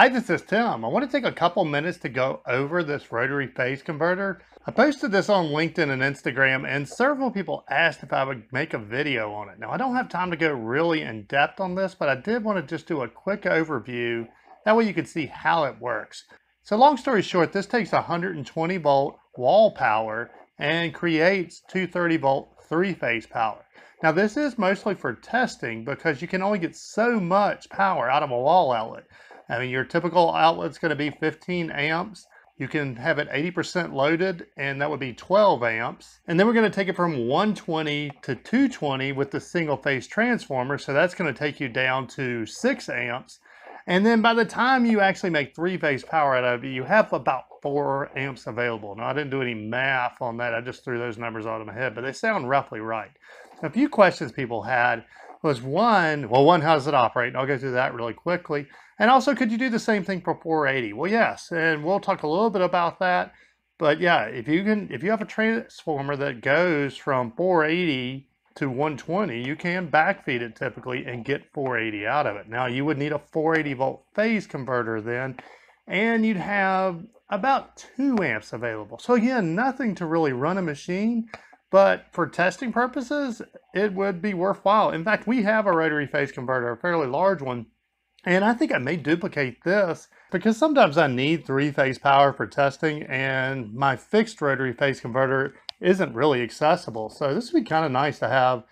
Hi, this is Tim. I want to take a couple minutes to go over this rotary phase converter. I posted this on LinkedIn and Instagram and several people asked if I would make a video on it. Now I don't have time to go really in depth on this, but I did want to just do a quick overview. That way you can see how it works. So long story short, this takes 120 volt wall power and creates 230 volt three phase power. Now this is mostly for testing because you can only get so much power out of a wall outlet. I mean, your typical outlet's going to be 15 amps. You can have it 80% loaded, and that would be 12 amps. And then we're going to take it from 120 to 220 with the single phase transformer. So that's going to take you down to 6 amps. And then by the time you actually make three phase power out of it, you have about 4 amps available. Now, I didn't do any math on that. I just threw those numbers out of my head, but they sound roughly right. A few questions people had was one, well, one, how does it operate? And I'll go through that really quickly. And also, could you do the same thing for 480? Well, yes, and we'll talk a little bit about that. But yeah, if you can, if you have a transformer that goes from 480 to 120, you can backfeed it typically and get 480 out of it. Now you would need a 480 volt phase converter then, and you'd have about two amps available. So again, nothing to really run a machine, but for testing purposes, it would be worthwhile. In fact, we have a rotary phase converter, a fairly large one, and I think I may duplicate this because sometimes I need three phase power for testing and my fixed rotary phase converter isn't really accessible. So this would be kind of nice to have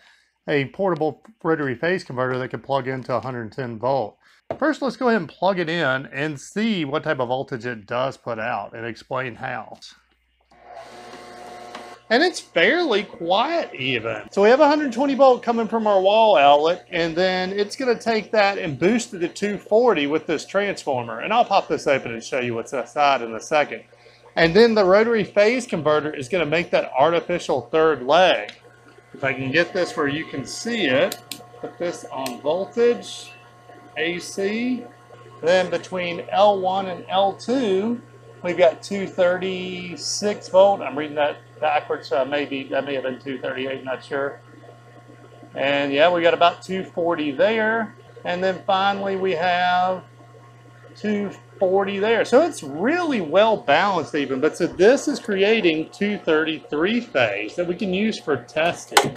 a portable rotary phase converter that can plug into 110 volt. First, let's go ahead and plug it in and see what type of voltage it does put out and explain how and it's fairly quiet even. So we have 120 volt coming from our wall outlet, and then it's gonna take that and boost it to 240 with this transformer. And I'll pop this open and show you what's inside in a second. And then the rotary phase converter is gonna make that artificial third leg. If I can get this where you can see it, put this on voltage, AC, then between L1 and L2, we've got 236 volt. I'm reading that backwards. Uh, maybe that may have been 238, not sure. And yeah, we got about 240 there. And then finally we have 240 there. So it's really well balanced even. But so this is creating 233 phase that we can use for testing.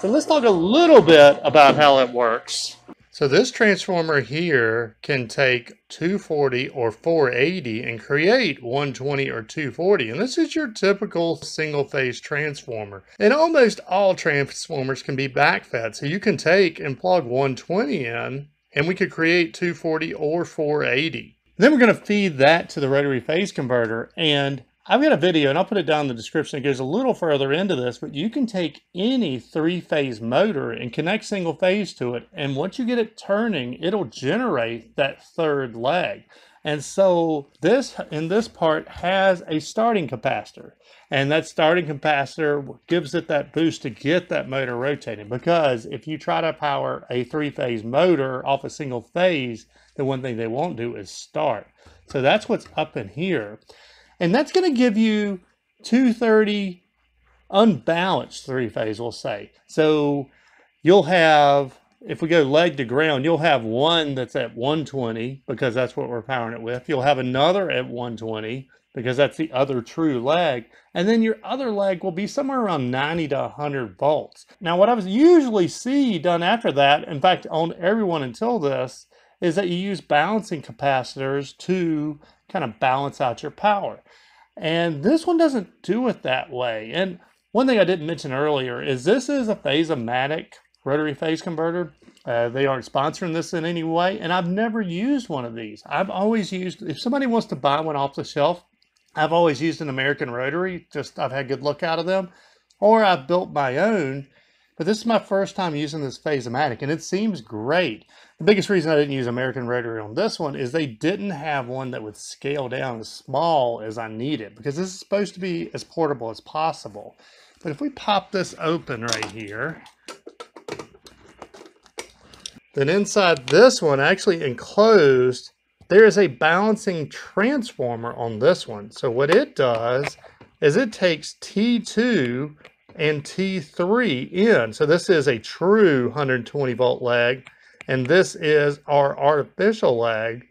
So let's talk a little bit about how it works. So this transformer here can take 240 or 480 and create 120 or 240. And this is your typical single phase transformer. And almost all transformers can be backfed. So you can take and plug 120 in and we could create 240 or 480. Then we're going to feed that to the rotary phase converter and I've got a video, and I'll put it down in the description. It goes a little further into this, but you can take any three-phase motor and connect single phase to it, and once you get it turning, it'll generate that third leg. And so this, in this part, has a starting capacitor. And that starting capacitor gives it that boost to get that motor rotating. Because if you try to power a three-phase motor off a single phase, the one thing they won't do is start. So that's what's up in here. And that's going to give you 230 unbalanced three phase, we'll say. So you'll have, if we go leg to ground, you'll have one that's at 120 because that's what we're powering it with. You'll have another at 120 because that's the other true leg. And then your other leg will be somewhere around 90 to 100 volts. Now, what I usually see done after that, in fact, on everyone until this, is that you use balancing capacitors to kind of balance out your power. And this one doesn't do it that way. And one thing I didn't mention earlier is this is a Phase-O-Matic rotary phase converter. Uh, they aren't sponsoring this in any way, and I've never used one of these. I've always used, if somebody wants to buy one off the shelf, I've always used an American Rotary, just I've had good luck out of them, or I've built my own, but this is my first time using this Phase-O-Matic, and it seems great. The biggest reason I didn't use American Rotary on this one is they didn't have one that would scale down as small as I needed, because this is supposed to be as portable as possible. But if we pop this open right here, then inside this one, actually enclosed, there is a balancing transformer on this one. So what it does is it takes T2 and T3 in. So this is a true 120 volt leg, and this is our artificial leg.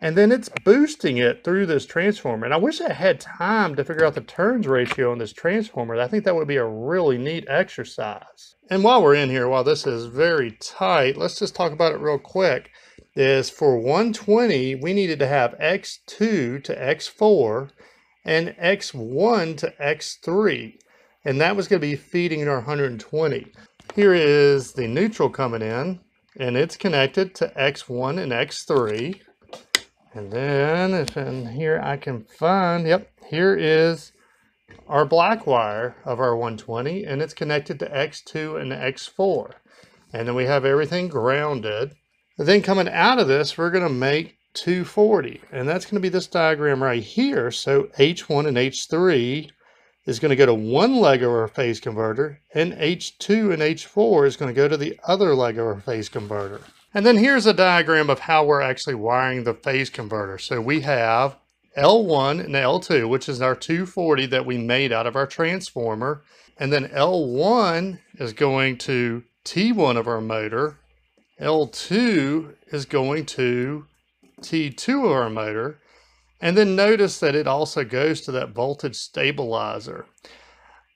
And then it's boosting it through this transformer. And I wish I had time to figure out the turns ratio on this transformer. I think that would be a really neat exercise. And while we're in here, while this is very tight, let's just talk about it real quick. Is for 120, we needed to have X2 to X4 and X1 to X3. And that was going to be feeding our 120. Here is the neutral coming in, and it's connected to X1 and X3. And then if in here I can find, yep, here is our black wire of our 120 and it's connected to X2 and X4. And then we have everything grounded. And then coming out of this, we're gonna make 240 and that's gonna be this diagram right here. So H1 and H3 is gonna go to one leg of our phase converter and H2 and H4 is gonna go to the other leg of our phase converter. And then here's a diagram of how we're actually wiring the phase converter. So we have L1 and L2, which is our 240 that we made out of our transformer. And then L1 is going to T1 of our motor. L2 is going to T2 of our motor. And then notice that it also goes to that voltage stabilizer.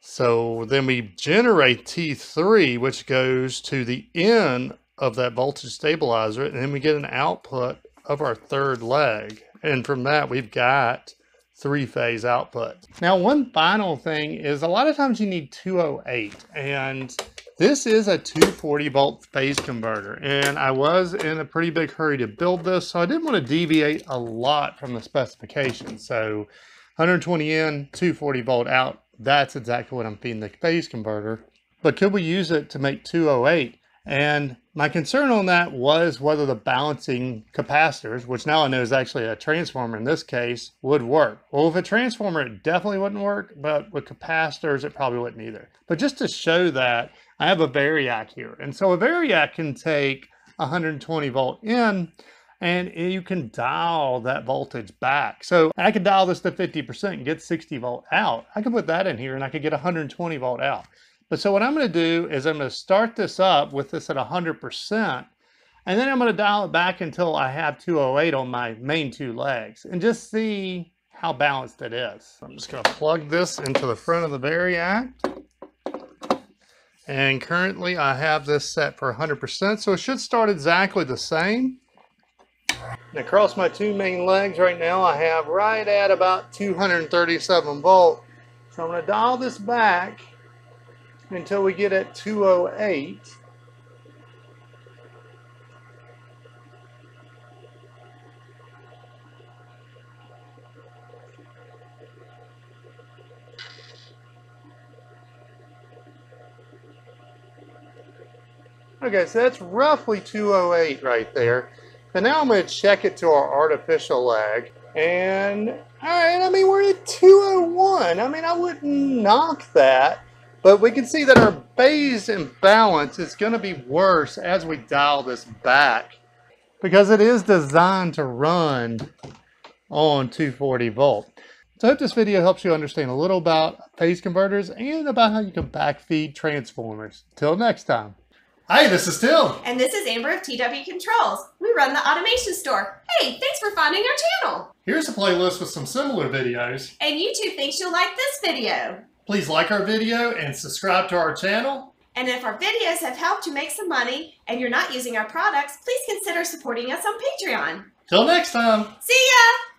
So then we generate T3, which goes to the end of that voltage stabilizer, and then we get an output of our third leg. And from that, we've got three phase output. Now, one final thing is a lot of times you need 208 and this is a 240 volt phase converter and I was in a pretty big hurry to build this so I didn't want to deviate a lot from the specifications. So 120 in, 240 volt out, that's exactly what I'm feeding the phase converter. But could we use it to make 208? And my concern on that was whether the balancing capacitors, which now I know is actually a transformer in this case, would work. Well, with a transformer, it definitely wouldn't work, but with capacitors, it probably wouldn't either. But just to show that, I have a variac here. And so a variac can take 120 volt in, and you can dial that voltage back. So I could dial this to 50% and get 60 volt out. I could put that in here and I could get 120 volt out. But so what I'm going to do is I'm to start this up with this at 100%, and then I'm going to dial it back until I have 208 on my main two legs, and just see how balanced it is. I'm just going to plug this into the front of the Variac. And currently I have this set for 100%, so it should start exactly the same. And across my two main legs right now, I have right at about 237 volt. So I'm to dial this back until we get at 208. Okay, so that's roughly 208 right there. And now I'm going to check it to our artificial lag. And, all right, I mean, we're at 201. I mean, I wouldn't knock that. But we can see that our phase imbalance is going to be worse as we dial this back because it is designed to run on 240 volt. So I hope this video helps you understand a little about phase converters and about how you can backfeed transformers. Till next time. Hi, this is Tim. And this is Amber of TW Controls. We run the automation store. Hey, thanks for finding our channel. Here's a playlist with some similar videos. And YouTube thinks you'll like this video. Please like our video and subscribe to our channel. And if our videos have helped you make some money and you're not using our products, please consider supporting us on Patreon. Till next time. See ya!